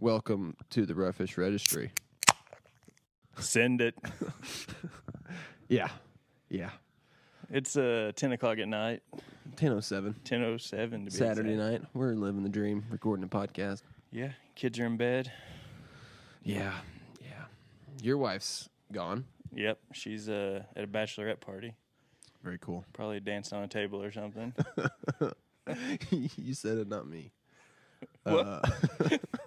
Welcome to the Rough Fish Registry. Send it. Yeah. Yeah. It's uh, 10 o'clock at night, 1007. 10.07 to be Saturday exact. night. We're living the dream, recording a podcast. Yeah, kids are in bed. Yeah. Yeah. Your wife's gone. Yep, she's uh, at a bachelorette party. Very cool. Probably dancing on a table or something. you said it, not me. What? Uh,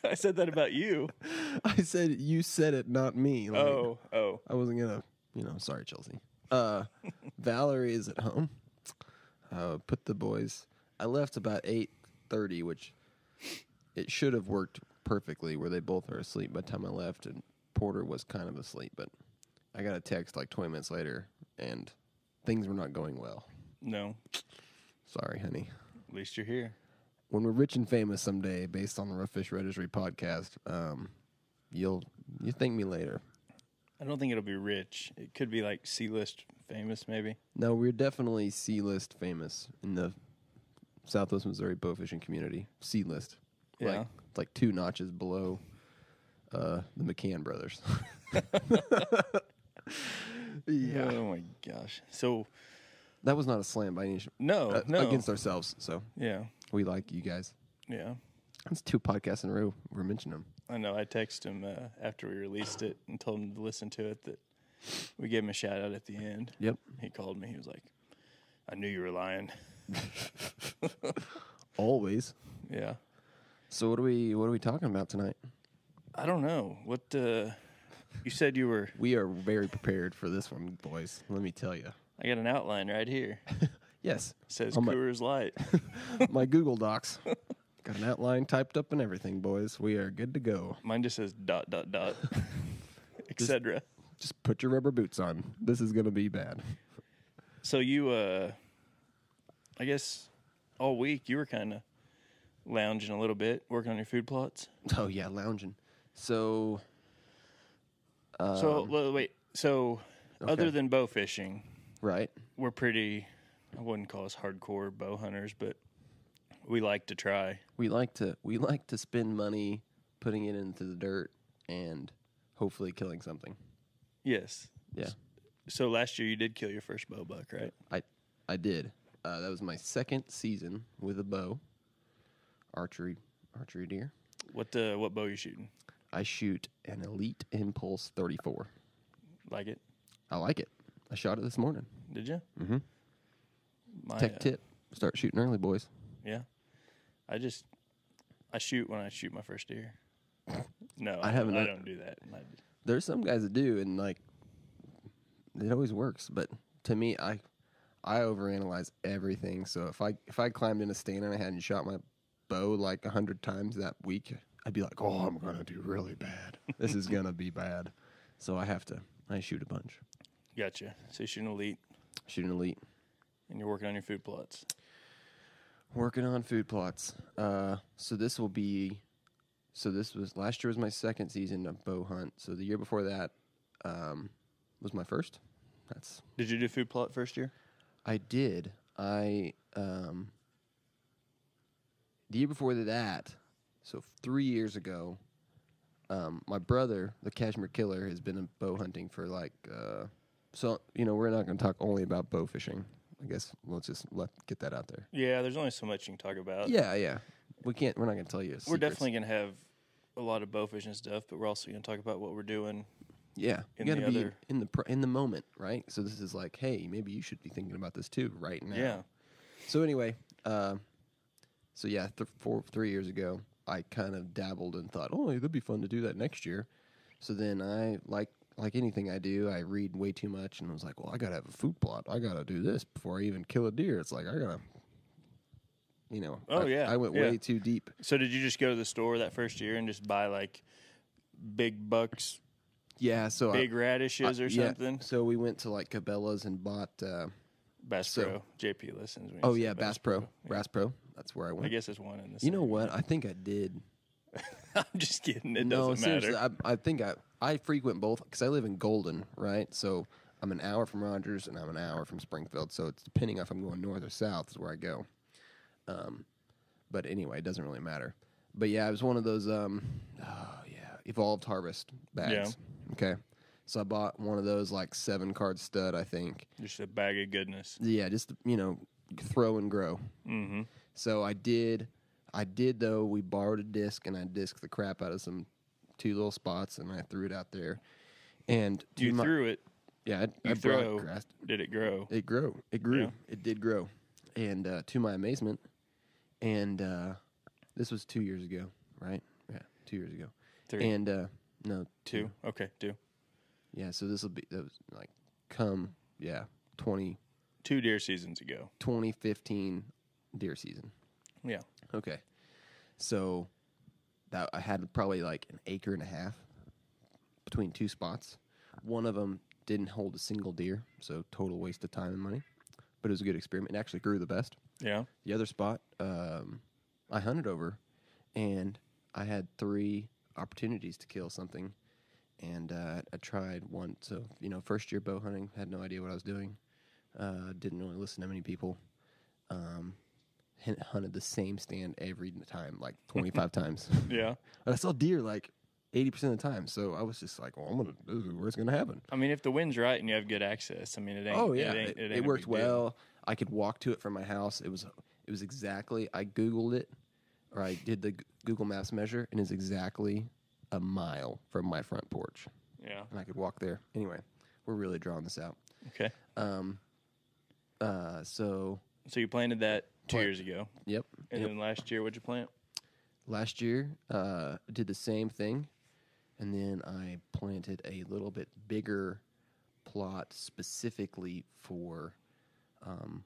I said that about you. I said you said it, not me. Like, Oh, oh. I wasn't gonna, you know. Sorry, Chelsea. Uh, Valerie is at home. Uh, put the boys. I left about eight thirty, which it should have worked perfectly, where they both are asleep by the time I left, and Porter was kind of asleep. But I got a text like twenty minutes later, and things were not going well. No, Sorry, honey. at least you're here. When we're rich and famous someday, based on the Rough Fish Registry podcast, um, you'll you thank me later. I don't think it'll be rich. It could be like C-list famous, maybe. No, we're definitely C list famous in the Southwest Missouri bow fishing community. C list. Yeah. Like it's like two notches below uh, the McCann brothers. yeah. Oh my gosh. So That was not a slam by any no, uh, no. against ourselves. So yeah, we like you guys. yeah. That's two podcasts in a row. We're mentioning them. I know. I texted him uh, after we released it and told him to listen to it. That we gave him a shout out at the end. Yep. He called me. He was like, "I knew you were lying." Always. Yeah. So what are we what are we talking about tonight? I don't know what. Uh, you said you were. We are very prepared for this one, boys. Let me tell you. I got an outline right here. Yes, says On my- Coors Light. my Google Docs. Got an outline typed up and everything, boys. We are good to go. Mine just says dot dot dot, etc. Just put your rubber boots on. This is gonna be bad. So you, uh, I guess, all week you were kind of lounging a little bit, working on your food plots. Oh yeah, lounging. So so l- wait. So other than bow fishing, right. we're pretty. I wouldn't call us hardcore bow hunters, but we like to try. We like to we like to spend money putting it into the dirt and hopefully killing something. Yes. Yeah. So last year you did kill your first bow buck, right? I I did. Uh, that was my second season with a bow. Archery archery deer. What uh, what bow you shooting? I shoot an Elite Impulse 34. Like it? I like it. I shot it this morning. Did you? Mhm. My, Tech uh, tip. Start shooting early, boys. Yeah. I just I shoot when I shoot my first deer. No, I haven't I don't do that. There's some guys that do, and like it always works. But to me, I I overanalyze everything. So if I if I climbed in a stand and I hadn't shot my bow like a hundred times that week, I'd be like, oh, I'm gonna do really bad. this is gonna be bad. So I have to. I shoot a bunch. Gotcha. So you shoot an elite, Shoot an elite. And you're working on your food plots. Working on food plots. Uh, so this will be. So this was last year was my second season of bow hunt. So the year before that um, was my first. That's Did you do food plot first year? I did. I um, the year before that, so three years ago, um, my brother, the Cashmere Killer, has been bow hunting for like. Uh, so you know, we're not going to talk only about bow fishing. I guess let's just let get that out there. Yeah, there's only so much you can talk about. Yeah, yeah. We can't. We're not going to tell you. We're secrets. definitely gonna have a lot of bow fishing stuff, but we're also gonna talk about what we're doing. Yeah, in you got to be other- in the pr- in the moment, right? So this is like, hey, maybe you should be thinking about this too, right now. Yeah. So anyway, uh, so yeah, th- four three years ago, I kind of dabbled and thought, oh, it'd be fun to do that next year. So then I like like anything I do, I read way too much, and I was like, well, I gotta have a food plot. I gotta do this before I even kill a deer. It's like I gotta, you know. Oh, I- yeah, I went yeah. way too deep. So did you just go to the store that first year and just buy like big bucks, Yeah. So big I, radishes I- or yeah, something? So we went to like Cabela's and bought. Uh, Bass so- Pro, JP listens. oh yeah, Bass Pro, Yeah. Bass Pro. That's where I went. I guess it's one in the. You know what? I think I did. I'm just kidding. It no, doesn't seriously, matter. I, I think I I frequent both because I live in Golden, right? So I'm an hour from Rogers and I'm an hour from Springfield. So it's depending if I'm going north or south is where I go. Um, but anyway, it doesn't really matter. but yeah, it was one of those. Um, oh yeah, evolved harvest bags. Okay, so I bought one of those like seven card stud, I think. Just a bag of goodness. Yeah, just you know, throw and grow. Mm-hmm. So I did, I did though. We borrowed a disc and I disced the crap out of some two little spots and I threw it out there. And You my- threw it. yeah, I, I brought throw. grass. Did it grow? It grew. It grew. Yeah. It did grow. And uh, to my amazement, and uh, this was two years ago, right? Yeah, two years ago. Three, And uh, no, two. Okay, two. Yeah, so this will be that was like come yeah 20, Two deer seasons ago. 2015 deer season. Yeah. Okay. So that I had probably like an acre and a half between two spots. One of them didn't hold a single deer, so total waste of time and money. But it was a good experiment. It actually grew the best. Yeah. The other spot, um, I hunted over, and I had three opportunities to kill something, and uh, I tried one. So you know, first year bow hunting, had no idea what I was doing. Uh, didn't really listen to many people. Um, hunted the same stand every time, like twenty five times. Yeah. I saw deer like eighty percent of the time. So I was just like, well, I'm gonna. This is where it's gonna happen. I mean, if the wind's right and you have good access, I mean, it ain't. Oh yeah, it, ain't, it, it, it ain't a worked big deal. well. I could walk to it from my house. It was it was exactly. I googled it, or I did the Google Maps measure, and it's exactly a mile from my front porch, Yeah. and I could walk there. Anyway, we're really drawing this out. Okay. Um, uh, so So you planted that two Plant- years ago, yep. and yep. then last year, what'd you plant? Last year, uh, did the same thing, and then I planted a little bit bigger plot specifically for um,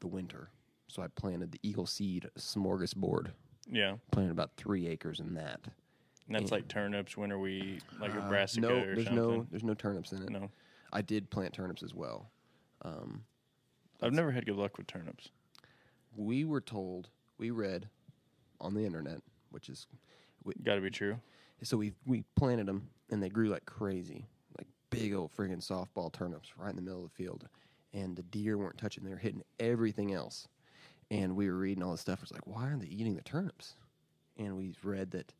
the winter. So I planted the Eagle Seed smorgasbord. Yeah. Planted about three acres in that. And that's Yeah. like turnips, winter wheat, like a Uh, brassica no, or there's something. no there's no turnips in it. no. I did plant turnips as well. Um, I've never had good luck with turnips. We were told, we read on the internet, which is Got to be true. So we we planted them and they grew like crazy, like big old friggin' softball turnips right in the middle of the field, and the deer weren't touching; they were hitting everything else. And we were reading all this stuff. It was like, why aren't they eating the turnips? And we read that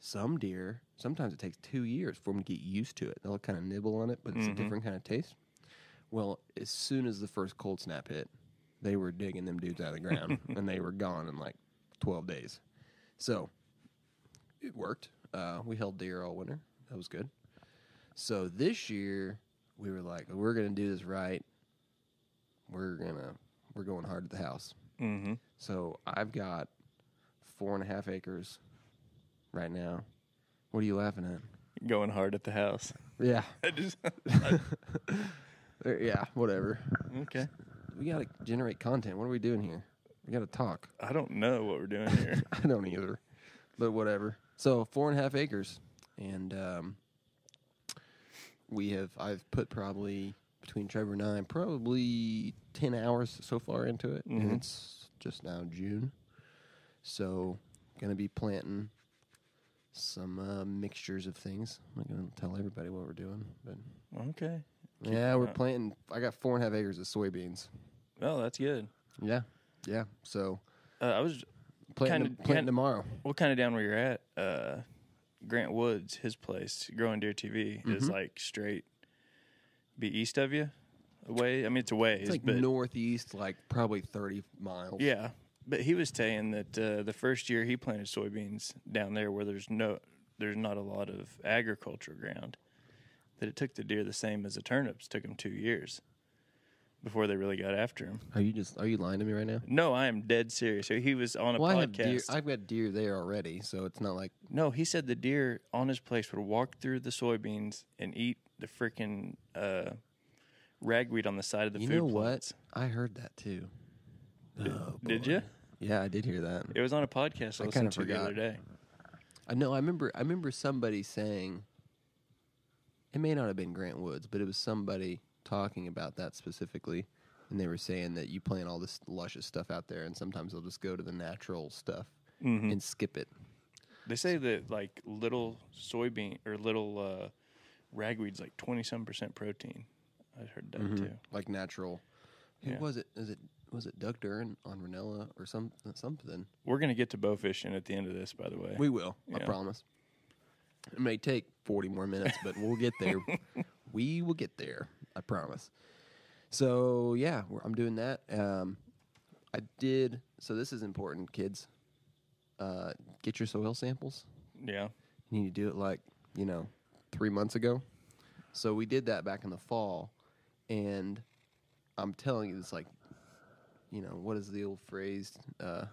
some deer sometimes it takes two years for them to get used to it. They'll kind of nibble on it, but it's Mhm. a different kind of taste. Well, as soon as the first cold snap hit, they were digging them dudes out of the ground, and they were gone in like twelve days. So it worked. Uh, we held deer all winter. That was good. So this year we were like, we're gonna do this right. We're gonna we're going hard at the house. Mm-hmm. So I've got four and a half acres right now. What are you laughing at? Going hard at the house. Yeah, I just Uh, yeah, whatever. okay. We gotta generate content. What are we doing here? We gotta talk. I don't know what we're doing here. I don't either, but whatever. So four and a half acres, and um, we have I've put probably between Trevor and I probably ten hours so far into it, and Mhm. it's just now June, so gonna be planting some uh, mixtures of things. I'm not gonna tell everybody what we're doing, but okay. Yeah, we're planting. I got four and a half acres of soybeans. Oh, that's good. Yeah, yeah. So Uh, I was planting, Kinda- planting kinda- tomorrow. well, kind of down where you're at. Uh, Grant Woods, his place, Growing Deer TV, is Mhm. like straight be east of you, away. I mean, it's a ways, It's like but northeast, like probably thirty miles. yeah. But he was saying that uh, the first year he planted soybeans down there, where there's no, there's not a lot of agricultural ground, that it took the deer the same as the turnips. Took them two years before they really got after him. Are you just are you lying to me right now? No, I am dead serious. So he was on a Well, I have deer. podcast. I've got deer there already, so it's not like No, he said the deer on his place would walk through the soybeans and eat the freaking uh, ragweed on the side of the you food know what? I heard that too. Oh, Did you? Yeah, I did hear that. It was on a podcast I I listened to the forgot. other day. I know. I remember. I remember somebody saying. It may not have been Grant Woods, but it was somebody talking about that specifically, and they were saying that you plant all this luscious stuff out there, and sometimes they'll just go to the natural stuff Mhm. and skip it. They say that like little soybean or little uh, ragweed's like twenty some percent protein. I heard that Mhm. too. like natural. Who Yeah. was it? Is it was it Doug Duran on Rinella or some something. We're gonna get to bow fishing at the end of this, by the way. We will, I promise. It may take forty more minutes, but we'll get there. we will get there, I promise. So yeah, we're, I'm doing that. Um, I did. So this is important, kids. Uh, get your soil samples. yeah. You need to do it like, you know, three months ago. So we did that back in the fall. And I'm telling you, it's like, you know, what is the old phrase? Uh,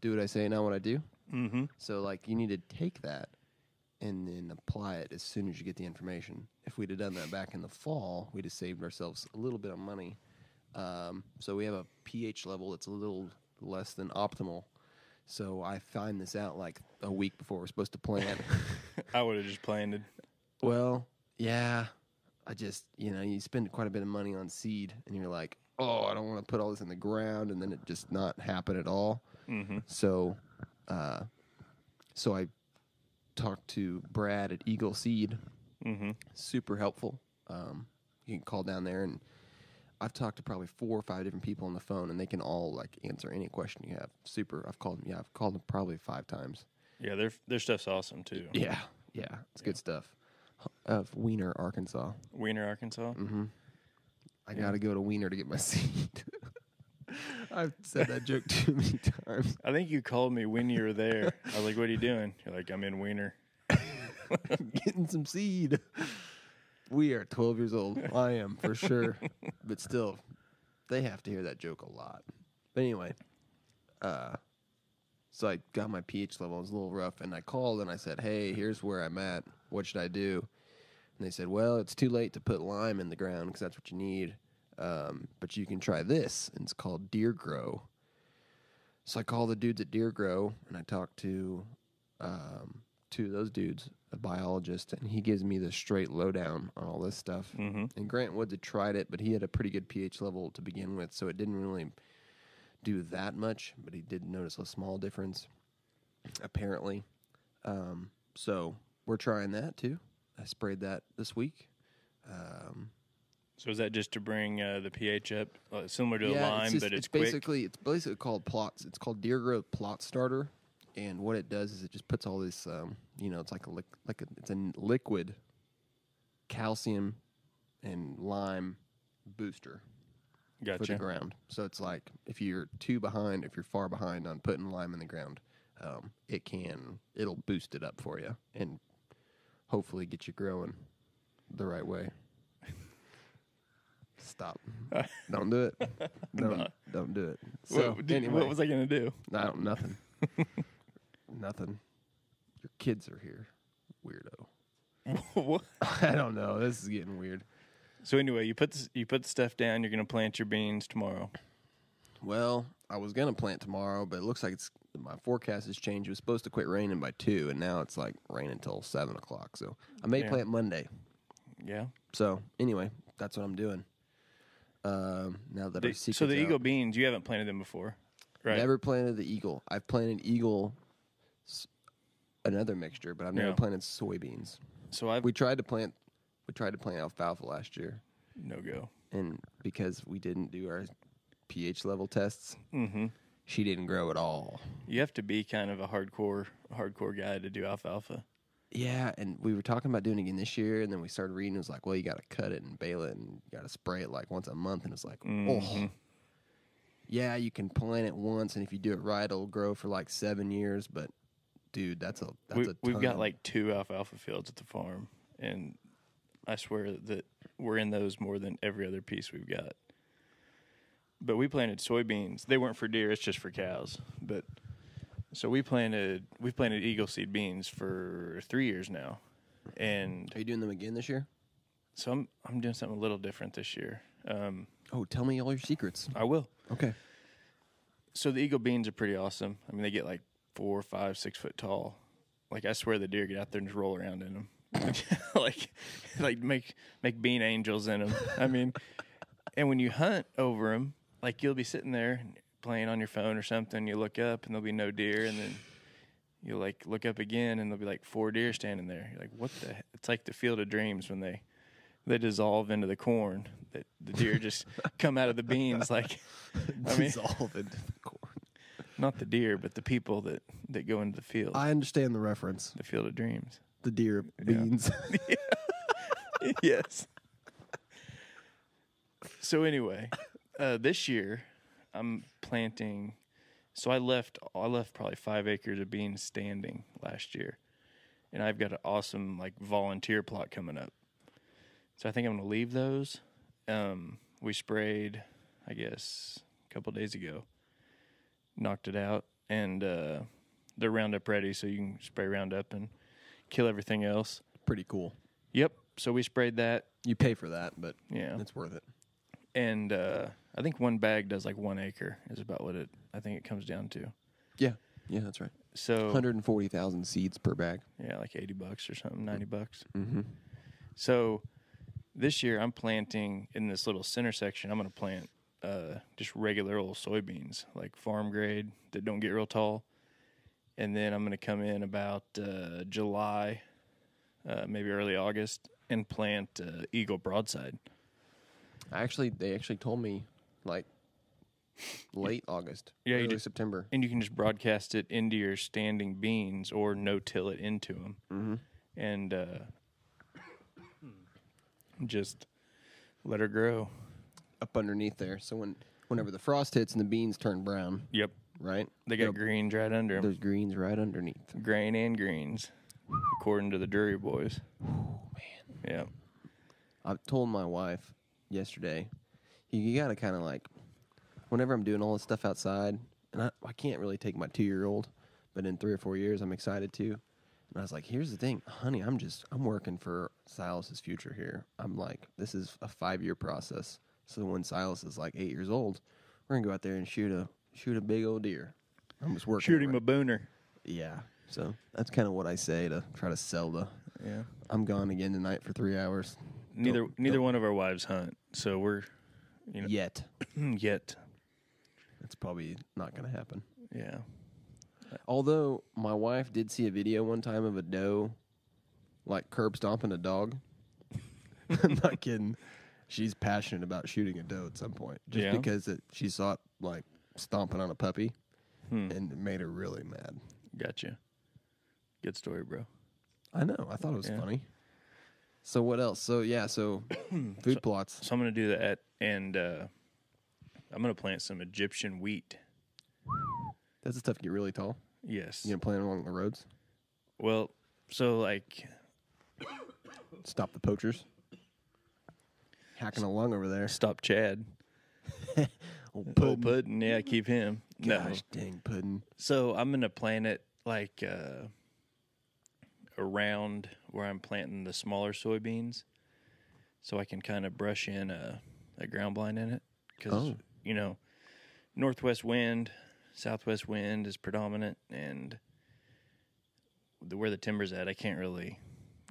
do what I say, not what I do. Mm-hmm. So, like, you need to take that and then apply it as soon as you get the information. If we'd have done that back in the fall, we'd have saved ourselves a little bit of money. Um, so, we have a pH level that's a little less than optimal. So, I find this out like a week before we're supposed to plant. I would have just planted. Well, yeah. I just, you know, you spend quite a bit of money on seed and you're like, oh, I don't want to put all this in the ground and then it just not happen at all. Mm-hmm. So, uh, so I talked to Brad at Eagle Seed. Mm-hmm. Super helpful. Um, you can call down there and I've talked to probably four or five different people on the phone and they can all like answer any question you have. Super. I've called them. Yeah, I've called them probably five times. Yeah, their their stuff's awesome too. Yeah. Yeah. It's good stuff. Of Wiener, Arkansas. Wiener, Arkansas. Mm-hmm. I got to go to Wiener to get my seed. I've said that joke too many times. I think you called me when you were there. I was like, "What are you doing?" You're like, "I'm in Wiener." Getting some seed. We are 12 years old. I am for sure. but still, they have to hear that joke a lot. But anyway, uh, so I got my pH level. It was a little rough. And I called and I said, hey, here's where I'm at. What should I do? And they said, well, it's too late to put lime in the ground because that's what you need. Um, but you can try this, and it's called Deer Grow. So I called the dudes at Deer Grow, and I talked to um, two of those dudes, a biologist, and he gives me the straight lowdown on all this stuff. Mm-hmm. And Grant Woods had tried it, but he had a pretty good pH level to begin with, so it didn't really do that much. But he did notice a small difference, apparently. Um, so we're trying that too. I sprayed that this week. Um, So is that just to bring uh, the pH up, uh, similar to a lime, it's just- but it's, it's basically it's basically called plots. It's called Deer Growth Plot Starter, and what it does is it just puts all this, um, you know, it's like a lic- like a, it's a liquid calcium and lime booster for the ground. So it's like if you're too behind, if you're far behind on putting lime in the ground, um, it can it'll boost it up for you and hopefully get you growing the right way. Stop! don't do it. Don't don't do it. So what, did- anyway, what was I going to do? I don't nothing. nothing. Your kids are here, weirdo. What? I don't know. This is getting weird. so anyway, you put you put the stuff down. You're going to plant your beans tomorrow. Well, I was gonna plant tomorrow, but it looks like it's my forecast has changed. It was supposed to quit raining by two, and now it's like raining until seven o'clock. So I may Yeah. plant Monday. Yeah. So anyway, that's what I'm doing. Um, now that The- our secret's so the out. eagle beans, you haven't planted them before, right? never planted the eagle. I've planted eagle, another mixture, but I've never Yeah. planted soybeans. So I've We tried to plant, we tried to plant alfalfa last year, no go. and because we didn't do our pH level tests, Mm-hmm. she didn't grow at all. You have to be kind of a hardcore hardcore guy to do alfalfa. Yeah, and we were talking about doing it again this year, and then we started reading. It was like, well, you got to cut it and bale it, and you got to spray it like once a month. And it's like, oh, Mhm. yeah, you can plant it once, and if you do it right, it'll grow for like seven years. But dude, that's a that's We, a we've got like two alfalfa fields at the farm, and I swear that we're in those more than every other piece we've got. But we planted soybeans. They weren't for deer; it's just for cows. But so we planted we planted eagle seed beans for three years now, and Are you doing them again this year? so I'm I'm doing something a little different this year. Um, Oh, tell me all your secrets. I will. Okay. So the eagle beans are pretty awesome. I mean, they get like four, five, six foot tall. Like I swear, the deer get out there and just roll around in them, like like make make bean angels in them. I mean, and when you hunt over them, like you'll be sitting there playing on your phone or something. You look up and there'll be no deer, and then you like look up again and there'll be like four deer standing there. You're like, what the? he- It's like the field of dreams when they they dissolve into the corn. That the deer just come out of the beans like I mean- dissolve into the corn. not the deer, but the people that that go into the field, I understand the reference. the field of dreams. The deer beans. yes. So anyway, uh, this year I'm planting. So I left. I left probably five acres of beans standing last year, and I've got an awesome like volunteer plot coming up. So I think I'm going to leave those. Um, we sprayed, I guess, a couple days ago. Knocked it out, and uh, they're Roundup ready, so you can spray Roundup and kill everything else. Pretty cool. Yep. So we sprayed that. You pay for that, but Yeah. it's worth it. And uh, I think one bag does like one acre is about what it I think it comes down to. Yeah. Yeah, that's right. So 140,000 seeds per bag. yeah, like eighty bucks or something, ninety bucks. Mm-hmm. So this year I'm planting in this little center section. I'm going to plant uh, just regular old soybeans, like farm grade that don't get real tall, and then I'm going to come in about uh, July, uh, maybe early August, and plant uh, Eagle broadside. Actually, they actually told me like late August. Yeah, you early September. and you can just broadcast it into your standing beans or no till it into them Mm-hmm. and uh, just let her grow Up underneath there. So when whenever the frost hits and the beans turn brown, yep right? they got Yep. greens right under them There's greens right underneath. grain and greens according to the Drury boys Oh man. yeah I've told my wife yesterday, you, you got to kind of like, whenever I'm doing all this stuff outside, and I, I can't really take my two year old, but in three or four years, I'm excited to. And I was like, here's the thing, honey, I'm just, I'm working for Silas's future here. I'm like, this is a five year process. So when Silas is like eight years old, we're going to go out there and shoot a, shoot a big old deer. I'm just working. shoot him a booner Yeah. So that's kind of what I say to try to sell the, yeah I'm gone again tonight for three hours. neither Don't- neither don't- one of our wives hunt so we're you know Yet. yet That's probably not going to happen. yeah Although my wife did see a video one time of a doe like curb stomping a dog. I'm not kidding. She's passionate about shooting a doe at some point just Yeah? because it, she saw it like stomping on a puppy hmm. and it made her really mad. gotcha good story bro I know. I thought it was Yeah. funny. So what else? So yeah, so food plots. So I'm going to do that, and uh, I'm going to plant some Egyptian wheat. Does the stuff get really tall? Yes. You know, plant along the roads. Well, so like, Stop the poachers. Hacking along over there. stop Chad. Old. Puddin', yeah, keep him. No. Dang pudding. So I'm going to plant it like uh, around where I'm planting the smaller soybeans, so I can kind of brush in a, a ground blind in it. Because Oh. you know, northwest wind, southwest wind is predominant, and the, where the timber's at, I can't really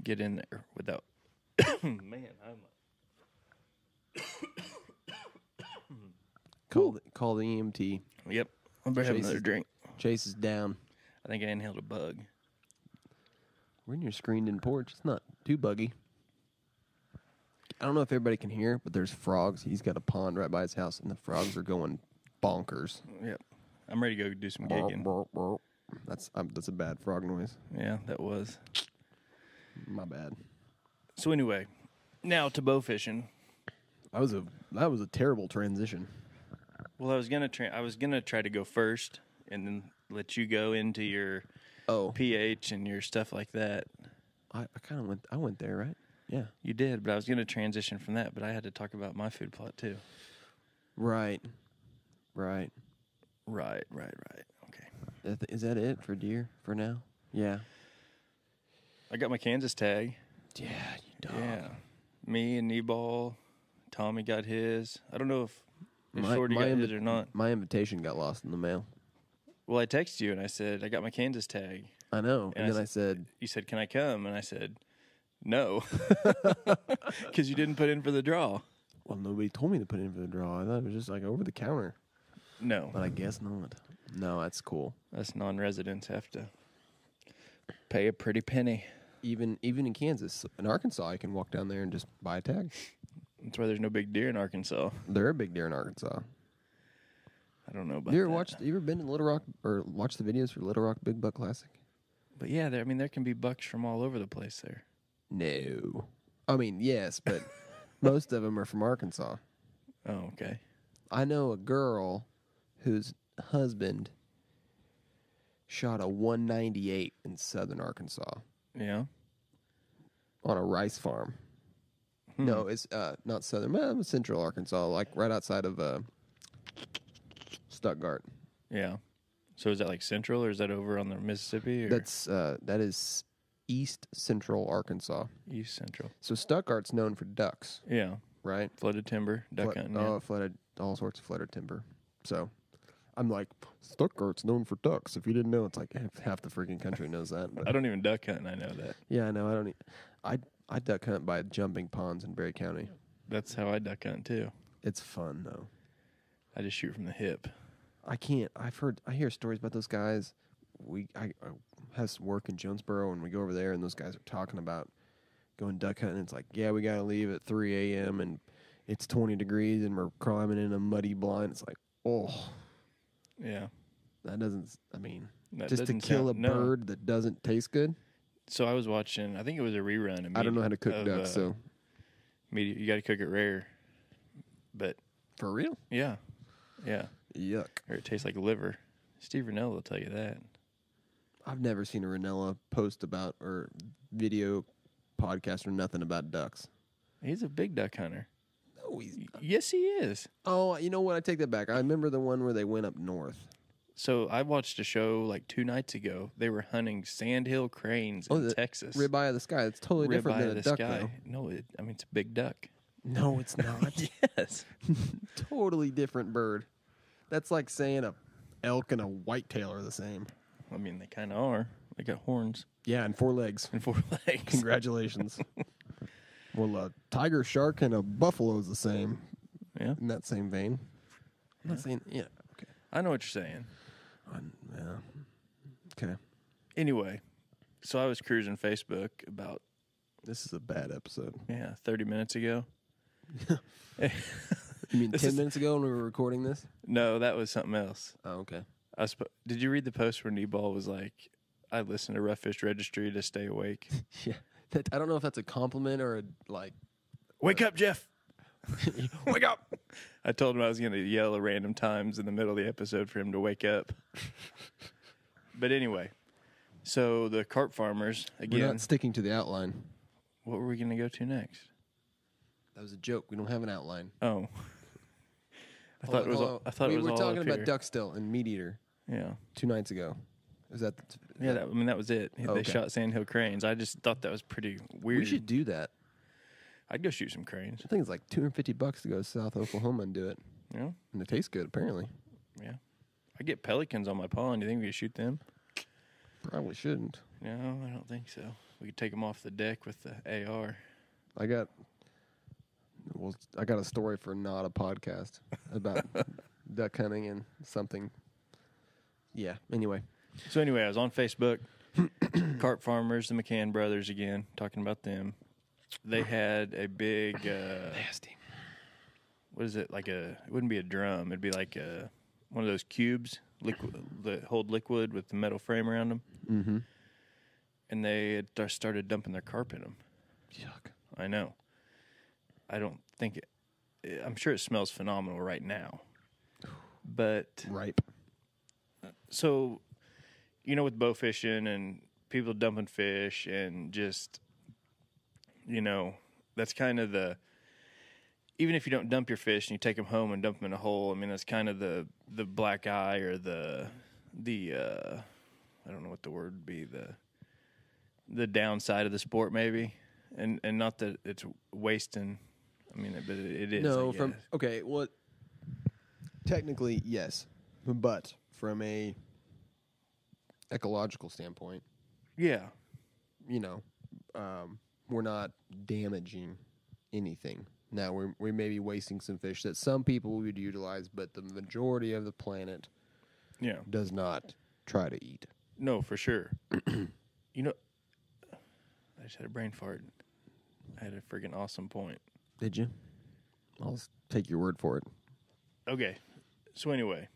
get in there without. Man, I'm Call the, call the EMT. yep. I better have another is- drink. Chase is down. I think I inhaled a bug. We're in your screened in porch. It's not too buggy. I don't know if everybody can hear, but there's frogs. He's got a pond right by his house, and the frogs are going bonkers. Yep. I'm ready to go do some gigging. That's um, that's a bad frog noise. Yeah, that was. My bad. So anyway, now to bow fishing. That was a that was a terrible transition. Well, I was gonna tra- I was gonna try to go first, and then let you go into your Oh, pH and your stuff like that. I, I kind of went. I went there, right? Yeah. You did, but I was gonna transition from that, but I had to talk about my food plot too. Right. Right. Right, right, right. Okay. Is that- Is that it for deer for now? Yeah. I got my Kansas tag. Yeah. You dog. Yeah. Me and Neball, Tommy got his. I don't know if, if My- Shorty my got invi- his or not. My invitation got lost in the mail. Well, I texted you and I said I got my Kansas tag. I know. And And, I then I said, You said, "Can I come?" And I said, "No," because you didn't put in for the draw. "Well, nobody told me to put in for the draw. I thought it was just like over the counter." No, But I guess not. No, that's cool. us non-residents have to pay a pretty penny. even even in Kansas, in Arkansas, you can walk down there and just buy a tag. That's why there's no big deer in Arkansas. There are big deer in Arkansas. I don't know about you ever that. watched? You ever been to Little Rock or watched the videos for Little Rock Big Buck Classic? But yeah, there. I mean, there can be bucks from all over the place there. No. I mean, yes, but most of them are from Arkansas. Oh, okay. I know a girl whose husband shot a 198 in southern Arkansas Yeah. on a rice farm. Hmm. No, it's uh, not southern, well, central Arkansas, like right outside of uh, Stuttgart. Yeah. So is that like central, or is that over on the Mississippi, or That's uh, that is east central Arkansas. east central? So Stuttgart's known for ducks, Yeah. right? Flooded timber, duck Flood- hunting. Oh, yeah. flooded, all sorts of flooded timber. So I'm like, Stuttgart's known for ducks. If you didn't know, it's like half, half the freaking country knows that. I don't even duck hunt. I know that. yeah, I know. I don't. e- I I duck hunt by jumping ponds in Barry County. That's how I duck hunt too. It's fun though. I just shoot from the hip. I can't. I've heard. I hear stories about those guys. We I, I have some work in Jonesboro, and we go over there, and those guys are talking about going duck hunting. It's like, yeah, we gotta leave at 3 a.m. and it's 20 degrees, and we're climbing in a muddy blind. It's like, oh, Yeah. that doesn't. I mean, That just to kill sound- a no. bird that doesn't taste good. So I was watching. I think it was a rerun. I don't know how to cook of, ducks, uh, so media. You got to cook it rare. But for real, yeah, yeah, yuck. or it tastes like liver. Steve Rinella will tell you that. I've never seen a Rinella post about or video podcast or nothing about ducks. He's a big duck hunter. No, he's. Y- Yes, he is. Oh, you know what? I take that back. I remember the one where they went up north. So I watched a show like two nights ago. They were hunting sandhill cranes oh, in the Texas. Ribeye of the sky. It's totally different than of a the duck, sky. though. No, it, I mean it's a big duck. No, it's not. Yes. totally different bird. That's like saying a elk and a whitetail are the same. I mean they kind of are. They got horns Yeah, and four legs. and four legs. Congratulations. well, a tiger, shark, and a buffalo is the same Yeah, in that same vein. I'm not saying. Yeah. Okay. I know what you're saying. I'm- yeah. Okay. Anyway, so I was cruising Facebook about This is a bad episode. yeah 30 minutes ago. You mean This ten is- minutes ago when we were recording this? No, that was something else. Oh, okay. I was, sp- did you read the post where Nebal was like, "I listen to Rough Fish Registry to stay awake." Yeah. That, I don't know if that's a compliment or a like. Wake up, Jeff! Wake up! I told him I was going to yell at random times in the middle of the episode for him to wake up. but anyway, so the carp farmers again We're again. not sticking to the outline. what were we going to go to next? That was a joke. We don't have an outline. Oh, I thought it was. All. I thought we it was were all talking up about here. duck still and meat eater Yeah, two nights ago. Is that? The yeah. That, I mean, that was it. They oh, Okay. shot sandhill cranes. I just thought that was pretty weird. we should do that. I'd go shoot some cranes. I think it's like two hundred fifty bucks to go to South Oklahoma and do it, Yeah, and it tastes good. Apparently, Yeah. I get pelicans on my pond. Do you think we could shoot them? probably shouldn't. No, I don't think so. We could take them off the deck with the AR. I got. Well, I got a story for not a podcast about duck hunting and something. Yeah. Anyway, So anyway, I was on Facebook. Carp farmers, the McCann brothers again, talking about them. They had a big uh, nasty. what is it like a? It wouldn't be a drum. It'd be like a one of those cubes, liquid that hold liquid with the metal frame around them. Mm-hmm. And they had started dumping their carp in them. Yuck. I know. I don't think it. I'm sure it smells phenomenal right now. But Ripe. so, you know, with bow fishing and people dumping fish and just, you know, that's kind of the. Even if you don't dump your fish and you take them home and dump them in a hole, I mean that's kind of the the black eye or the the uh, I don't know what the word would be the the downside of the sport maybe, and and not that it's wasting. I mean, but it, it is. no, I from guess. okay. Well, technically yes, but from a ecological standpoint, yeah, you know, um, we're not damaging anything. Now we're we may be wasting some fish that some people would utilize, but the majority of the planet yeah. does not try to eat. No, for sure. you know, I just had a brain fart. I had a freaking awesome point. Did you? I'll take your word for it. Okay. So anyway,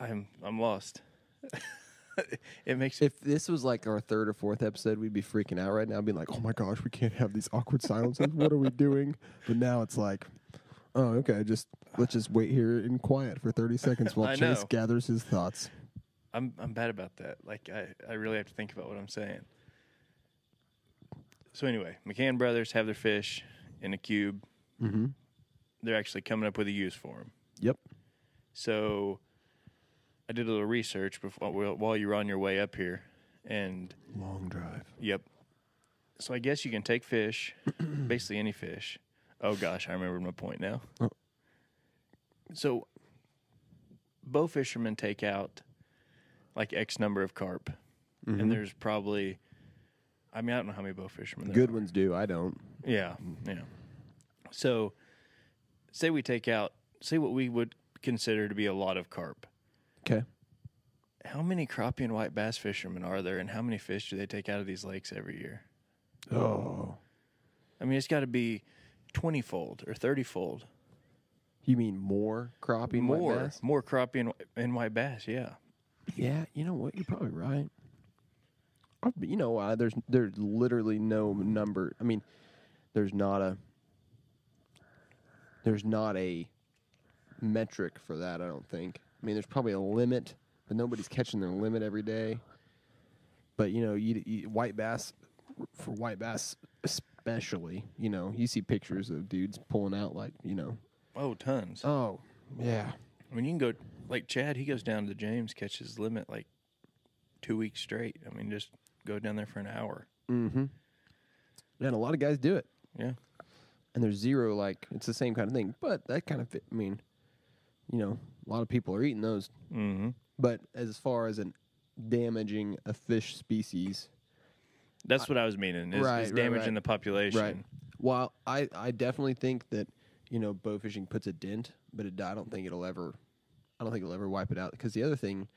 I'm I'm lost. it makes If this was like our third or fourth episode, we'd be freaking out right now, being like, "Oh my gosh, we can't have these awkward silences. What are we doing?" But now it's like, "Oh, okay, just let's just wait here in quiet for thirty seconds while I Chase know. gathers his thoughts." I'm I'm bad about that. Like I, I really have to think about what I'm saying. So anyway, McCann Brothers have their fish in a cube. Mm-hmm. They're actually coming up with a use for them. Yep. So I did a little research before while you were on your way up here, and Long drive. yep. So I guess you can take fish, basically any fish. Oh gosh, I remember my point now. Oh. So bow fishermen take out like X number of carp, Mhm. and there's probably, I mean, I don't know how many bow fishermen. There Good are. ones do. I don't. Yeah, yeah. So, say we take out, say what we would consider to be a lot of carp. Okay. How many crappie and white bass fishermen are there, and how many fish do they take out of these lakes every year? Oh. I mean, it's got to be twenty fold or thirty fold You mean more crappie and white more, bass? more crappie and, and white bass. Yeah, Yeah, you know what? You're probably right. Uh, But you know why? There's there's literally no number. I mean, there's not a there's not a metric for that. I don't think. I mean, there's probably a limit, but nobody's catching their limit every day. But you know, you, you white bass for white bass especially. You know, you see pictures of dudes pulling out like you know. oh, tons. Oh yeah, I mean, you can go like Chad. He goes down to the James, catches his limit like two weeks straight. I mean, just go down there for an hour. mm-hmm. Yeah, and a lot of guys do it. Yeah, and there's zero like it's the same kind of thing but that kind of fit, i mean you know a lot of people are eating those mm-hmm. but as far as an damaging a fish species that's what I was meaning. Is, Right, is damaging right. the population. right while i i definitely think that you know bow fishing puts a dent but it, i don't think it'll ever i don't think it'll ever wipe it out because the other thing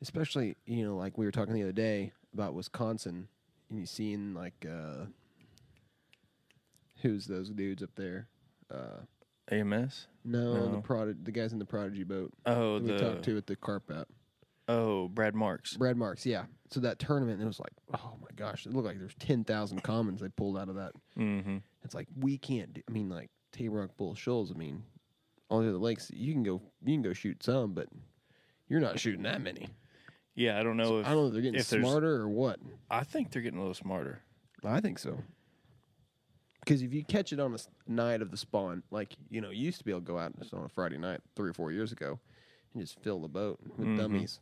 especially you know like we were talking the other day about wisconsin and you seen like uh who's those dudes up there uh AMS. no, the prod the guys in the prodigy boat Oh, that we the talked to at the carp out. oh Brad Marks. Brad Marks, yeah. So that tournament, it was like, oh my gosh, it looked like there's ten thousand commons they pulled out of that. Mm-hmm. It's like we can't. Do, I mean, like Table Rock Bull Shoals. I mean, all the other lakes, you can go, you can go shoot some, but you're not shooting that many. Yeah, I don't know if I don't know if they're getting if smarter or what. I think they're getting a little smarter. I think so. Because if you catch it on a night of the spawn, like you know, you used to be able to go out on a Friday night three or four years ago, and just fill the boat with Mhm. dummies.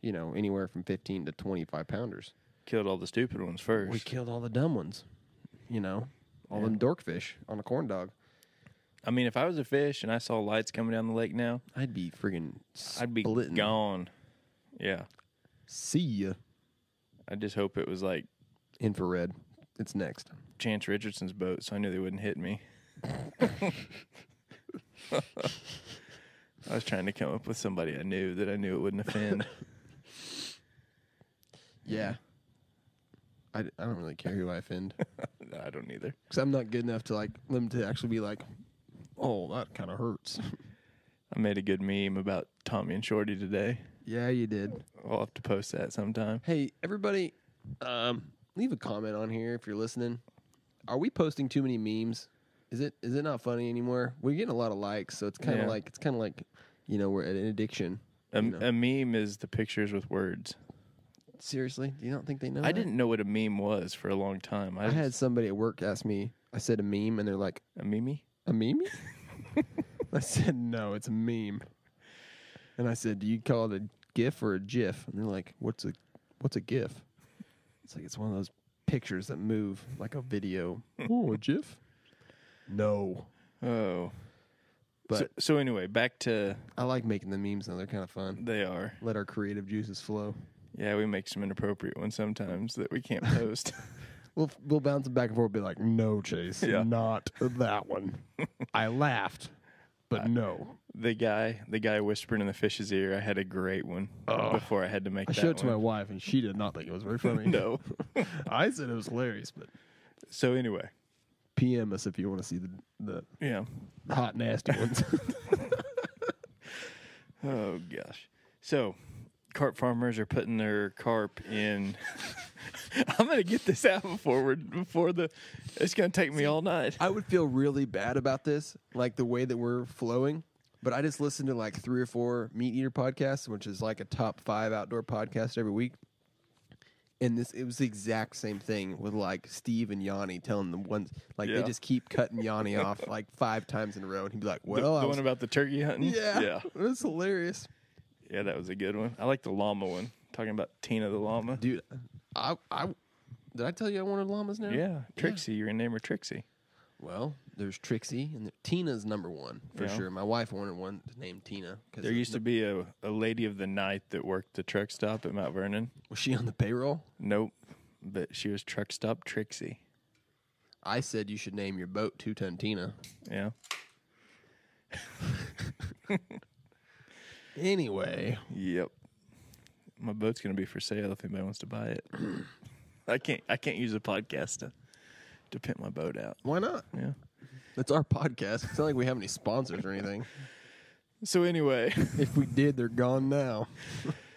You know, anywhere from fifteen to twenty-five pounders. Killed all the stupid ones first. We killed all the dumb ones. You know, all Yeah. them dorkfish on a corn dog. I mean, if I was a fish and I saw lights coming down the lake now, I'd be friggin' I'd be gone. Yeah, See ya. I just hope it was like Infrared. It's next. Chance Richardson's boat, so I knew they wouldn't hit me. I was trying to come up with somebody I knew that I knew it wouldn't offend. Yeah. I, I don't really care who I offend I don't either. because I'm not good enough to like them to actually be like, oh, that kind of hurts. I made a good meme about Tommy and Shorty today. Yeah, you did. I'll have to post that sometime. Hey, everybody, um, leave a comment on here if you're listening. Are we posting too many memes? Is it is it not funny anymore? We're getting a lot of likes, so it's kind of Yeah. like it's kind of like, you know, we're at an addiction. A, you know. a meme is the pictures with words. Seriously, do you not think they know? I that? didn't know what a meme was for a long time. I, I had somebody at work ask me. I said a meme, and they're like, a meme. "A meme?" I said, "No, it's a meme." And I said, "Do you call it a GIF or a GIF?" And they're like, "What's a what's a GIF?" It's like it's one of those pictures that move like a video. oh, a GIF? No, Oh, but so, so anyway, back to I like making the memes. Though they're kind of fun. they are. Let our creative juices flow. Yeah, we make some inappropriate ones sometimes that we can't post. We'll we'll bounce it back and forth. Be like, "No, Chase, Yeah. not that one." I laughed, but no. The guy, the guy whispering in the fish's ear. I had a great one Oh. before I had to make I that showed it to my wife, and she did not think it was very funny. no. I said it was hilarious, but So anyway, PM us if you want to see the the yeah. hot nasty ones. Oh gosh. So, carp farmers are putting their carp in. I'm gonna get this out before we're before the. It's gonna take me all night. I would feel really bad about this, like the way that we're flowing. But I just listened to like three or four MeatEater podcasts, which is like a top five outdoor podcast every week. And this, it was the exact same thing with like Steve and Yanni telling them ones like Yeah. they just keep cutting Yanni off like five times in a row, and he'd be like, The- "Well, the, was, one about the turkey hunting. yeah, yeah, it was hilarious, yeah. That was a good one. I like the llama one. Talking about Tina the llama. dude." I, I, did I tell you I wanted llamas now? Yeah, Trixie. You're gonna name her Trixie. Well, there's Trixie, and there, Tina's number one for Yeah. sure. My wife wanted one named Tina. Cause There used to be a, a lady of the night that worked the truck stop at Mount Vernon. Was she on the payroll? Nope, but she was truck stop Trixie. I said you should name your boat Two Ton Tina. Yeah. Anyway, Yep. My boat's gonna be for sale if anybody wants to buy it. I can't. I can't use a podcast to to pimp my boat out. why not? Yeah. It's our podcast. It's not like we have any sponsors or anything. So anyway, If we did, they're gone now.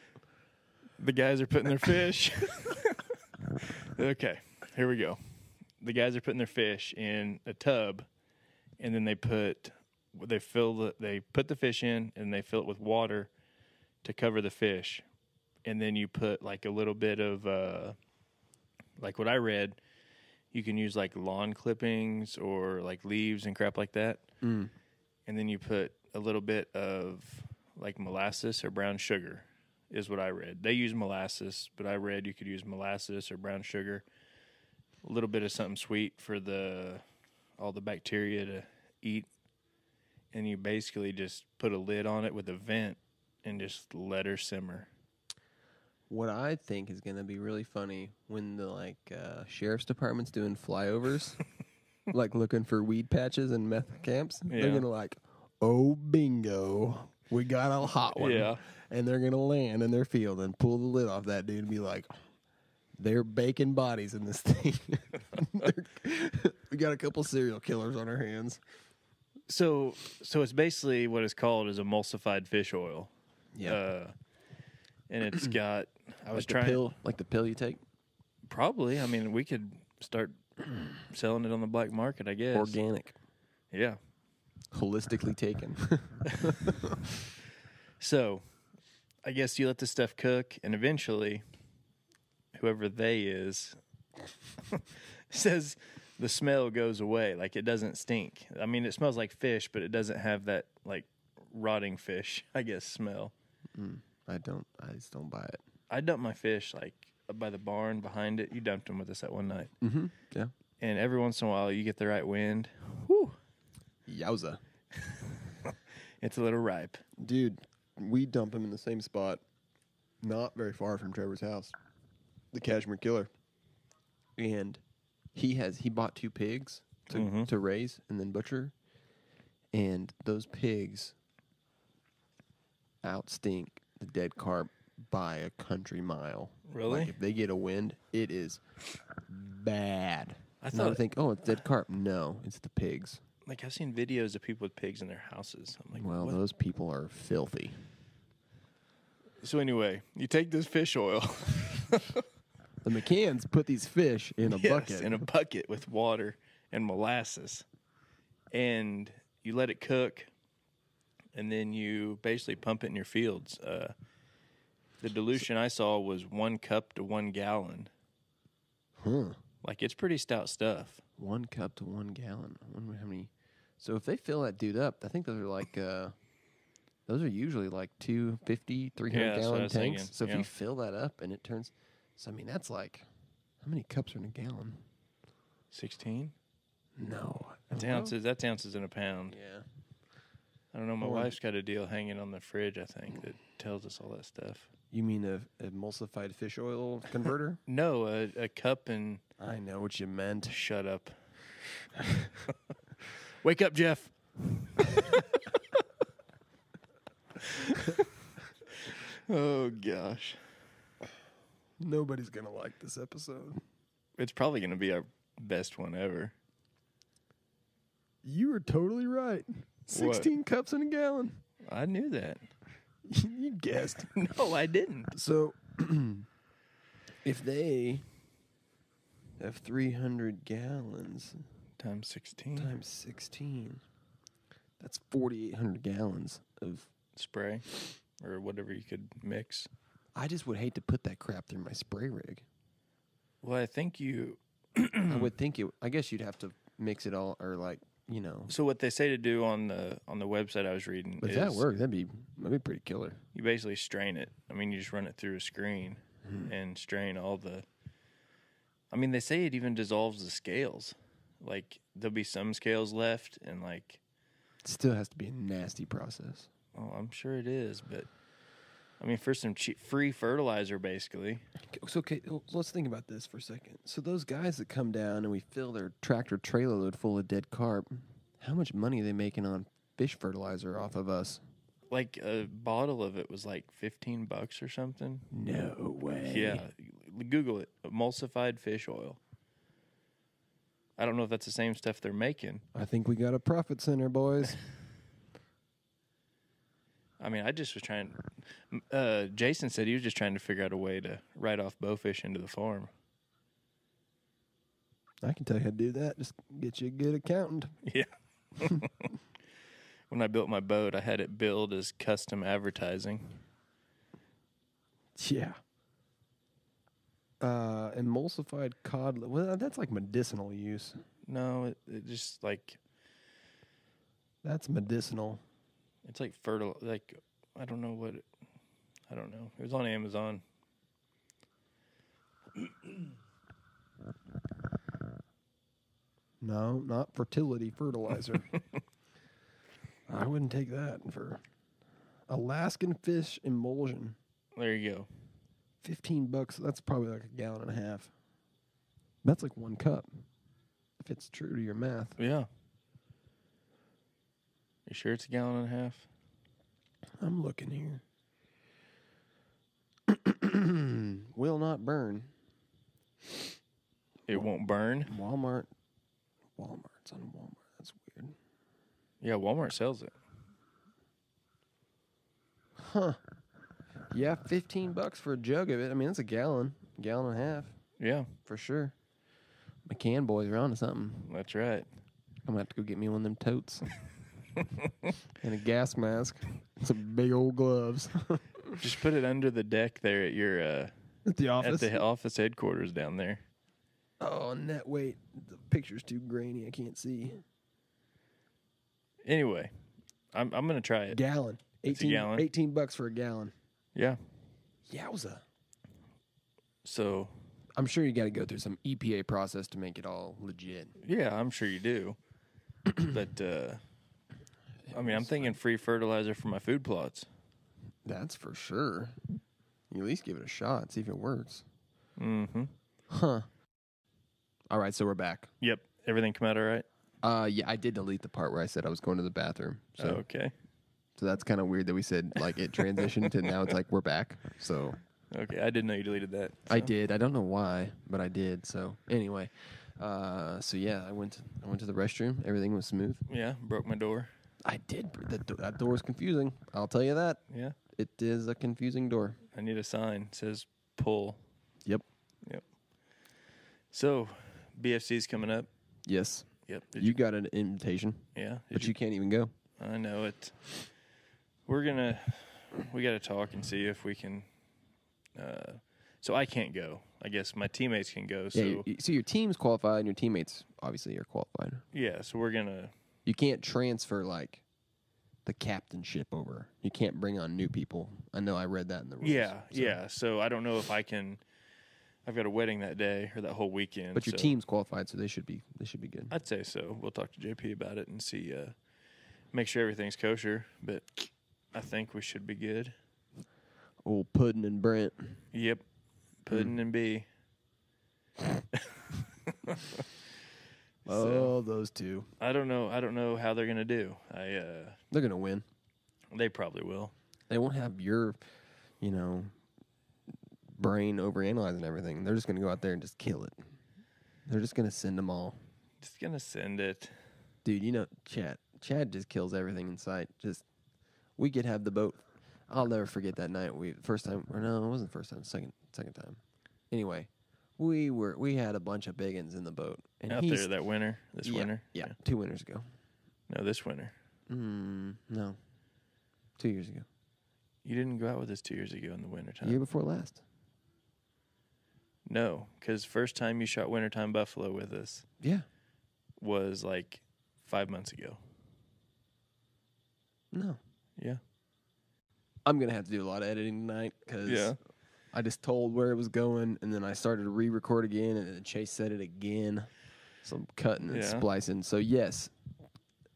the guys are putting their fish. okay, here we go. The guys are putting their fish in a tub, and then they put they fill the they put the fish in and they fill it with water to cover the fish, and then you put like a little bit of uh, like what I read. You can use like lawn clippings or like leaves and crap like that, Mm. and then you put a little bit of like molasses or brown sugar is what I read. They use molasses, but I read you could use molasses or brown sugar. A little bit of something sweet for the all the bacteria to eat. And you basically just put a lid on it with a vent and just let her simmer. What I think is going to be really funny when the like uh, sheriff's department's doing flyovers, like looking for weed patches and meth camps. They're going to like, oh bingo, we got a hot one. Yeah. and they're going to land in their field and pull the lid off that dude and be like, they're baking bodies in this thing. We got a couple serial killers on our hands. So so it's basically what is called is emulsified fish oil. Uh, and it's got I was like the trying pill, like the pill you take, probably. I mean, we could start selling it on the black market, I guess. organic, Yeah. holistically taken. So, I guess you let the stuff cook, and eventually, whoever they is says the smell goes away. Like it doesn't stink. I mean, it smells like fish, but it doesn't have that like rotting fish, I guess, smell. Mm, I don't. I just don't buy it. I dumped my fish like up by the barn behind it. You dumped them with us that one night, Mm-hmm. Yeah. and every once in a while, you get the right wind. Whew, Yowza. it's a little ripe. Dude, we dump him in the same spot, not very far from Trevor's house, the Cashmere Killer. And he has he bought two pigs to Mhm. to raise and then butcher, and those pigs outstink the dead carp by a country mile. Really? Like if they get a wind, it is bad. I to thought- think, oh, it's dead carp. No, it's the pigs. Like I've seen videos of people with pigs in their houses. I'm like, Well, what? those people are filthy. So anyway, you take this fish oil The McCanns put these fish in a Yes, bucket. in a bucket with water and molasses, and you let it cook, and then you basically pump it in your fields. Uh, the dilution I saw was one cup to one gallon. huh. Like it's pretty stout stuff. One cup to one gallon. I wonder how many. So if they fill that dude up, I think those are like, uh, those are usually like 250, 300 Yeah, that's what I gallon was tanks. thinking, So if yeah. you fill that up and it turns, so I mean, that's like, how many cups are in a gallon? Sixteen. No. That's ounces. That's ounces in a pound. Yeah. I don't know. My wife's got a deal hanging on the fridge. I think that tells us all that stuff. You mean a emulsified fish oil converter? No, a, a cup and I know what you meant. shut up. Wake up, Jeff. oh gosh, Nobody's gonna like this episode. it's probably going to be our best one ever. You were totally right. Sixteen cups in a gallon. I knew that. you guessed. No, I didn't. So, if they have three hundred gallons Times sixteen times sixteen, that's forty eight hundred gallons of. spray, or whatever you could mix. I just would hate to put that crap through my spray rig. Well, I think you. I would think it. I guess you'd have to mix it all, or like you know. So what they say to do on the on the website I was reading But is if that worked, that'd be that'd be pretty killer. you basically strain it. I mean, you just run it through a screen Hmm. and strain all the. I mean, they say it even dissolves the scales. Like there'll be some scales left, and like, it Still has to be a nasty process. oh, I'm sure it is, but I mean, for some cheap, free fertilizer, basically. So okay, well, let's think about this for a second. So those guys that come down and we fill their tractor trailer load full of dead carp, how much money are they making on fish fertilizer off of us? Like a bottle of it was like fifteen bucks or something. No way. Yeah, Google it. Emulsified fish oil. I don't know if that's the same stuff they're making. I think we got a profit center, boys. I mean, I just was trying. Uh, Jason said he was just trying to figure out a way to write off bowfish into the farm. I can tell you how to do that. Just get you a good accountant. Yeah. when I built my boat, I had it billed as custom advertising. Yeah. Uh, emulsified cod. Well, that's like medicinal use. No, it, it just like That's medicinal. It's like fertile. Like I don't know what. It, I don't know. It was on Amazon. No, not fertility fertilizer. I wouldn't take that for Alaskan fish emulsion. There you go. Fifteen bucks. That's probably like a gallon and a half. That's like one cup. If it's true to your math. Yeah. You sure it's a gallon and a half? I'm looking here. Will not burn. It won't burn. Walmart. Walmart's on Walmart. That's weird. Yeah, Walmart sells it. Huh. Yeah, fifteen bucks for a jug of it. I mean, it's a gallon, gallon and a half Yeah, for sure. McCann boys are onto something. that's right. I'm gonna have to go get me one of them totes and a gas mask, some big old gloves Just put it under the deck there at your uh, at the office at the office headquarters down there. oh, net weight. The picture's too grainy. I can't see. Anyway, I'm I'm gonna try it. Gallon. It's a 18, gallon. 18 bucks for a gallon. Yeah. Yowza. So I'm sure you got to go through some EPA process to make it all legit. yeah, I'm sure you do. but uh, I mean, I'm thinking free fertilizer for my food plots. That's for sure. You at least give it a shot, see if it works. Mm-hmm. Huh. All right, so we're back. Yep. Everything come out all right. Uh, yeah, I did delete the part where I said I was going to the bathroom. So, okay. so that's kind of weird that we said like it transitioned to now it's like we're back. So Okay. I didn't know you deleted that. I so. did. I don't know why, but I did. So anyway, uh, so yeah, I went. I went to the restroom. Everything was smooth. Yeah. Broke my door. I did. That, do- that door is confusing. I'll tell you that. Yeah. It is a confusing door. I need a sign. It says pull. Yep. Yep. So, BFC's coming up. Yes. Yep. Did You got an invitation, Yeah. Did but you can't even go. I know it. We're gonna. We got to talk and see if we can. Uh, so I can't go. I guess my teammates can go. So Yeah. you- you- so your team's qualified, and your teammates obviously are qualified. yeah. So we're gonna. You can't transfer like the captainship over. You can't bring on new people. I know. I read that in the rules. Yeah. so- Yeah. So I don't know if I can. I've got a wedding that day or that whole weekend. But your so team's qualified, so they should be. They should be good. I'd say so. We'll talk to JP about it and see. Uh, make sure everything's kosher. But I think we should be good. Old Puddin and Brent. Yep. Pudding and B. Oh, those two. I don't know. I don't know how they're gonna do. I uh, They're gonna win. they probably will. They won't have your, you know, brain overanalyzing everything. They're just going to go out there and just kill it. They're just going to send them all. Just gonna send it. Dude, you know, Chad. Chad just kills everything in sight. Just, we could have the boat. I'll never forget that night. We first time, or no, it wasn't the first time. Second, second time. Anyway, we were we had a bunch of biggins in the boat, and out there that winter, this yeah, winter. yeah, two winters ago. No, this winter. Mm, no, two years ago. You didn't go out with us two years ago in the wintertime. Year before last. No, because first time you shot wintertime buffalo with us Yeah. was like five months ago. No. Yeah. I'm gonna have to do a lot of editing tonight because Yeah. I just told where it was going, and then I started to re-record again, and then Chase said it again. So I'm cutting and Yeah. splicing. So yes,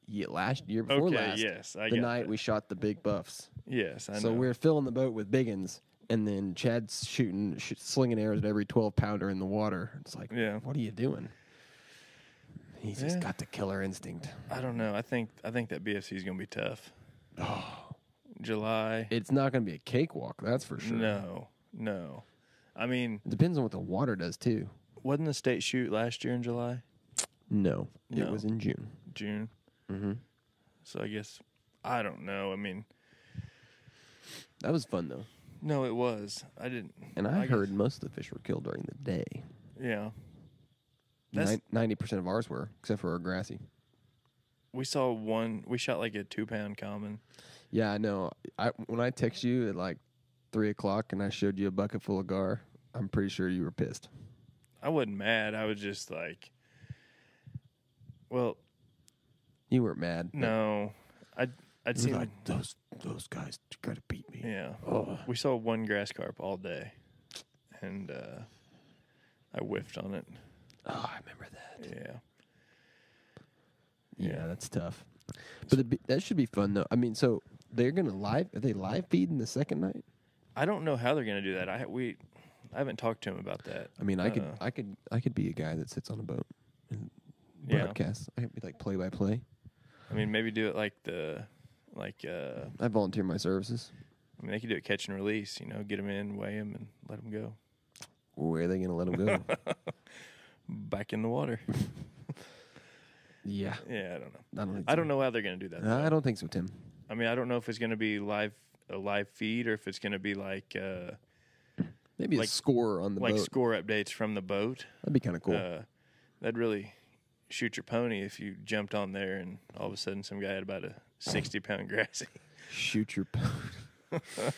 yeah, last year before okay. last, yes. I the got night that. we shot the big buffs. Yes. I so know. we're filling the boat with biggins, and then Chad's shooting, sh- slinging arrows at every 12 pounder in the water. It's like, Yeah. what are you doing? He's just Yeah. got the killer instinct. I don't know. I think I think that BFC is gonna be tough. July. It's not going to be a cakewalk, that's for sure. No. No. I mean, It depends on what the water does too. wasn't the state shoot last year in July, No, it was in June. June? Mm-hmm. So I guess I don't know. I mean, That was fun though, no, it was. I didn't. and I, I guess- heard most of the fish were killed during the day. Yeah. That's- Ninety percent of ours were, except for our grassy. We saw one. We shot like a two pound common. Yeah, I know. I when I text you at like three o'clock and I showed you a bucket full of gar, I'm pretty sure you were pissed. I wasn't mad. I was just like, well, You weren't mad. no, I'd I'd seen like those those guys gotta beat me. yeah. Oh. We saw one grass carp all day, and uh, I whiffed on it. oh, I remember that. Yeah, Yeah, Yeah. that's tough. But be, that should be fun though. I mean, so they're gonna live? Are they live feeding the second night? I don't know how they're gonna do that. I we I haven't talked to him about that. I mean, I could, Uh, I could, I could be a guy that sits on a boat and Yeah. broadcasts. I could be like play by play. I mean, maybe do it like the like. uh I volunteer my services. I mean, they could do it catch and release. You know, get them in, weigh them, and let them go Where are they gonna let them go? back in the water. yeah, yeah, I don't know. I don't think. I so. don't know how they're gonna do that. I don't think so, Tim. I mean, I don't know if it's gonna be live a live feed or if it's gonna be like uh Maybe Like- a score on the like boat. score updates from the boat. That'd be kind of cool. Uh, that'd really shoot your pony if you jumped on there and all of a sudden some guy had about a sixty pound grassy. Shoot your pony.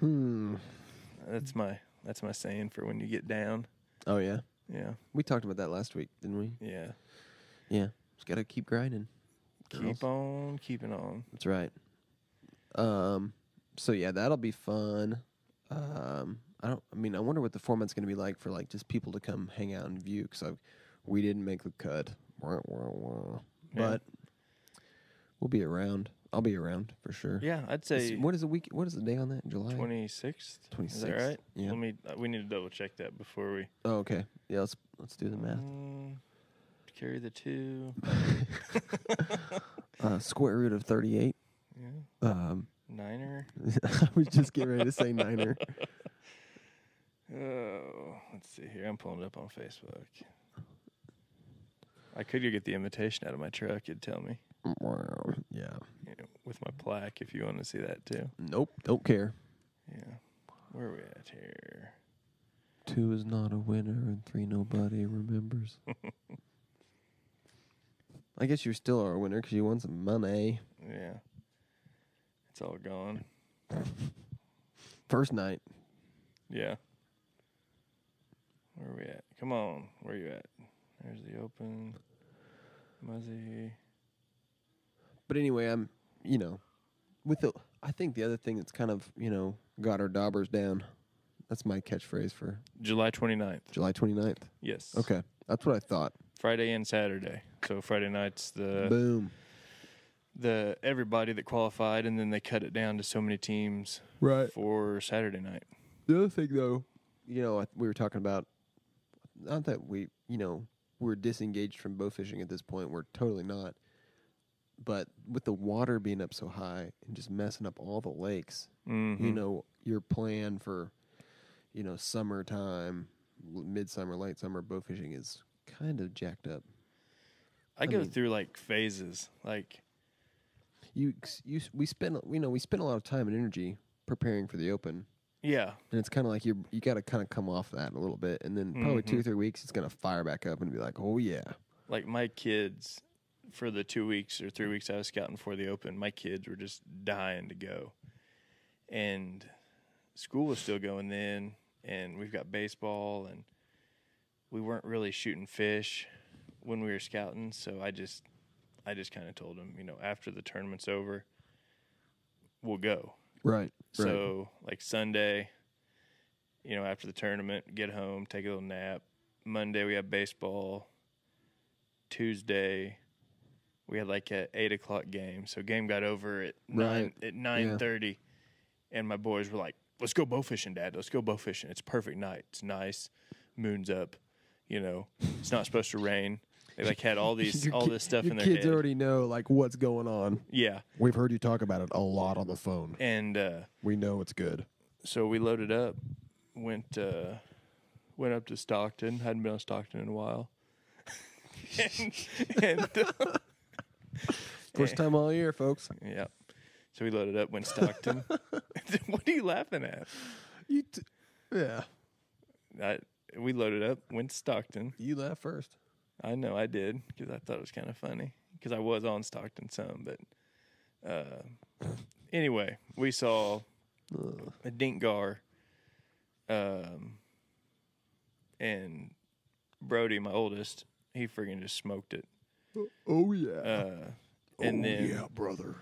hmm. That's my that's my saying for when you get down. Oh yeah, Yeah, we talked about that last week, didn't we? yeah. Yeah, just gotta keep grinding. girls. Keep on keeping on. That's right. Um. So yeah, that'll be fun. Um. I don't. I mean, I wonder what the format's going to be like for like just people to come hang out and view because we didn't make the cut. Wah, wah, wah. Yeah. But we'll be around. I'll be around for sure. Yeah, I'd say see, what is the week? What is the day on that? July twenty sixth. Twenty sixth. right? Yeah. Let me. We need to double check that before we Oh, okay. Yeah. Let's let's do the math. Mm, carry the two. Uh, square root of thirty-eight. Yeah. Um, Niner. I was just getting ready to say niner. Oh, let's see here. I'm pulling it up on Facebook. I could go get the invitation out of my truck. It'd tell me Wow. Yeah. you know, with my plaque if you want to see that too. Nope. Don't care. Yeah. Where are we at here? Two is not a winner, and three nobody remembers. I guess you still are a winner because you won some money. Yeah. It's all gone. First night. Yeah. Where are we at? Come on. Where are you at? There's the open. Muzzy. But anyway, I'm, you know, with the, I think the other thing that's kind of, you know, got our daubers down. That's my catchphrase for July 29th. July 29th. Yes. Okay. That's what I thought. Friday and Saturday. So Friday night's the Boom. The everybody that qualified, and then they cut it down to so many teams Right. for Saturday night. The other thing, though, you know, we were talking about, not that we, you know, we're disengaged from bow fishing at this point. We're totally not. but with the water being up so high and just messing up all the lakes, Mhm. you know, your plan for, you know, summertime, midsummer, late summer bow fishing is kind of jacked up. I go mean- through like phases. Like You, you, we spend, you know, we spend a lot of time and energy preparing for the open, yeah, and it's kind of like you, you got to kind of come off that a little bit, and then probably two mm-hmm. or three weeks, it's gonna fire back up and be like, oh yeah, like my kids for the two weeks or three weeks I was scouting for the open, my kids were just dying to go. And school was still going then and we've got baseball and we weren't really shooting fish when we were scouting, so I just I just kind of told him, you know, after the tournament's over, we'll go. right, So like Sunday, you know, after the tournament, get home, take a little nap. Monday we have baseball. Tuesday we had like a eight o'clock game. So game got over at nine Right. at nine thirty, and my boys were like, "Let's go bow fishing, Dad. Let's go bow fishing. It's a perfect night. It's nice, moon's up. You know, it's not supposed to rain." They like had all these Your all ki- this stuff your in their kids head. already know like what's going on. yeah, We've heard you talk about it a lot on the phone. and. uh We know it's good. so we loaded up, went uh, went up to Stockton. Hadn't been on Stockton in a while. and, and uh, First time all year, folks. yeah, so we loaded up, went Stockton. what are you laughing at? You, t- yeah, I, we loaded up, went Stockton. you laugh first. I know I did because I thought it was kind of funny because I was on Stockton some, but uh, anyway, we saw a Dinkgar, um, and Brody, my oldest, he friggin' just smoked it. Oh yeah. Uh, and oh, then yeah, brother.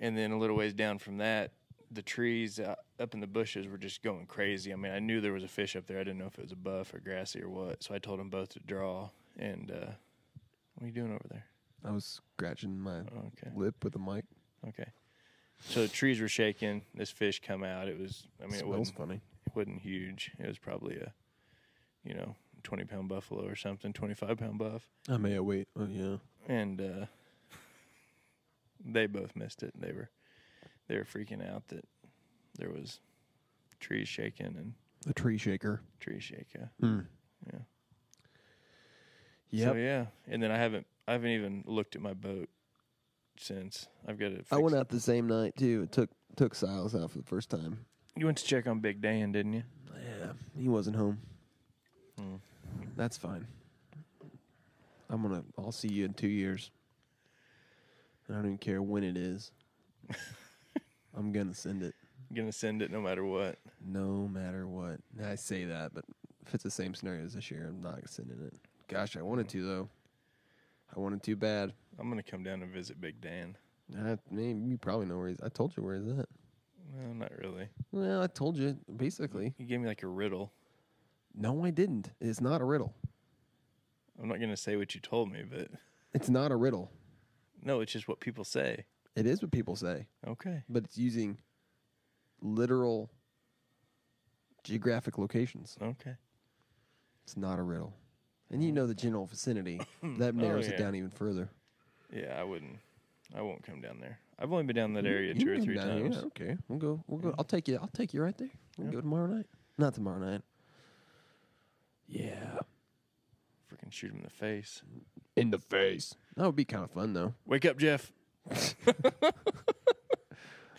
and then a little ways down from that, the trees uh, up in the bushes were just going crazy. I mean, I knew there was a fish up there. I didn't know if it was a buff or grassy or what. So I told them both to draw. And uh, what are you doing over there? I was scratching my okay, lip with a mic. okay. So the trees were shaking. This fish come out. It was. I mean, it smells wasn't. funny. It wasn't huge. It was probably a, you know, twenty pound buffalo or something, twenty five pound buff. I may have wait. Oh yeah. and uh, they both missed it. They were they were freaking out that there was trees shaking and The tree shaker. trees shaking. Mm. Yeah. Yep. So yeah, and then I haven't I haven't even looked at my boat since. I've got it. I went out the same night too. It took took Silas out for the first time. You went to check on Big Dan, didn't you? Yeah, he wasn't home. Hmm. That's fine. I'm gonna. I'll see you in two years. I don't even care when it is. I'm gonna send it, I'm gonna send it no matter what. no matter what. Now, I say that, but if it's the same scenario as this year, I'm not sending it. Gosh, I wanted to though. I wanted to bad. I'm gonna come down and visit Big Dan. I, mean, you probably know where he's. I told you where he's at. Well, not really. Well, I told you basically. You gave me like a riddle. No, I didn't. It's not a riddle. I'm not gonna say what you told me, but It's not a riddle. no, it's just what people say. It is what people say, Okay. but it's using literal geographic locations. Okay. It's not a riddle. And you know the general vicinity. That oh, narrows Oh, yeah. it down even further. Yeah, I wouldn't. I won't come down there. I've only been down that area You two or can three come down here. times. Okay, we'll go. We'll go. I'll take you. I'll take you right there. We'll Yeah. go tomorrow night. Not tomorrow night. Yeah, Freaking shoot him in the face. in the face. That would be kind of fun though. Wake up, Jeff.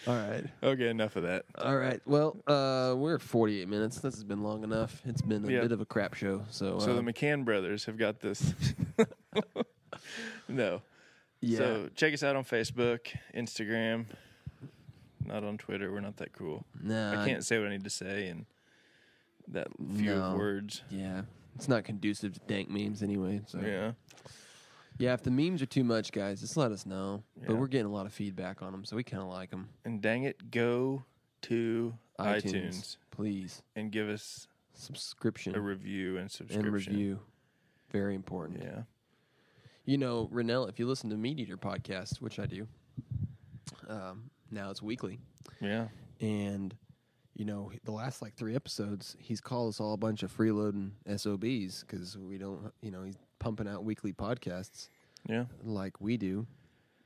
All right. Okay, enough of that. All right. Well, uh, we're 48 minutes. This has been long enough. It's been a Yeah. bit of a crap show. So, So uh, the McCann brothers have got this. no. yeah. So check us out on Facebook, Instagram. Not on Twitter. We're not that cool. nah, I can't say what I need to say in that few No. of words. Yeah, it's not conducive to dank memes anyway. So Yeah. Yeah, if the memes are too much, guys, just let us know. But we're getting a lot of feedback on them, so we kind of like them. And dang it, go to iTunes, iTunes, please and give us subscription a review and subscription. and review. Very important. Yeah. You know, Rinella, if you listen to MeatEater podcast, which I do, um, now it's weekly, Yeah. and you know the last like three episodes, he's called us all a bunch of freeloading SOBs because we don't, you know, he's pumping out weekly podcasts Yeah. like we do.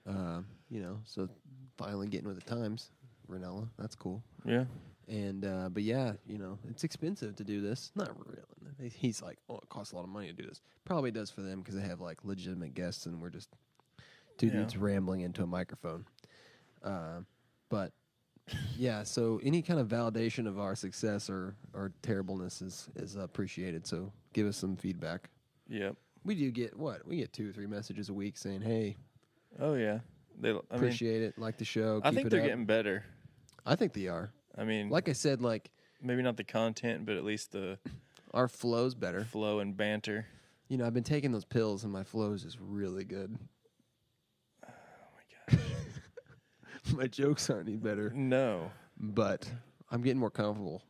Uh, you know, so finally getting with the times, Rinella. That's cool. Yeah. And uh, but yeah, you know, it's expensive to do this. Not really. He's like, oh, it costs a lot of money to do this. Probably does for them because they have like legitimate guests, and we're just two Yeah. dudes rambling into a microphone. Uh, but yeah, so any kind of validation of our success or or terribleness is is appreciated. So give us some feedback. Yep. We do get what we get two or three messages a week saying, "Hey, Oh yeah. They. I mean, appreciate it, like the show." I keep think it they're up." getting better. I think they are. I mean, Like I said, like maybe not the content, but at least the our flow's better. flow and banter. You know, I've been taking those pills, and my flow's is really good. Oh my gosh. my jokes aren't any better, no. but I'm getting more comfortable.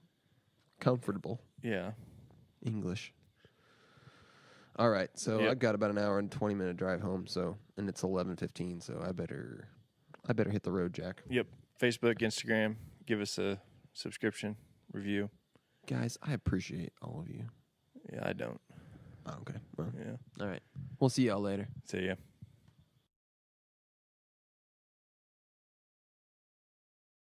Comfortable Yeah. English. All right, so Yep. I've got about an hour and twenty minute drive home. So, and it's eleven fifteen. So I better, I better hit the road, Jack. Yep. Facebook, Instagram. Give us a subscription review. Guys, I appreciate all of you. Yeah, I don't. Oh, okay. Well, Yeah. all right. We'll see y'all later. See ya.